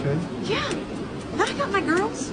okay? Yeah. I got my girls.